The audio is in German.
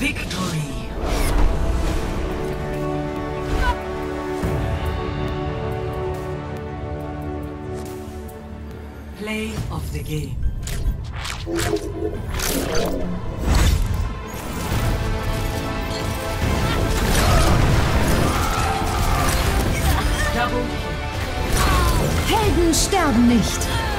Victory. Play of the game. Double Helden sterben nicht.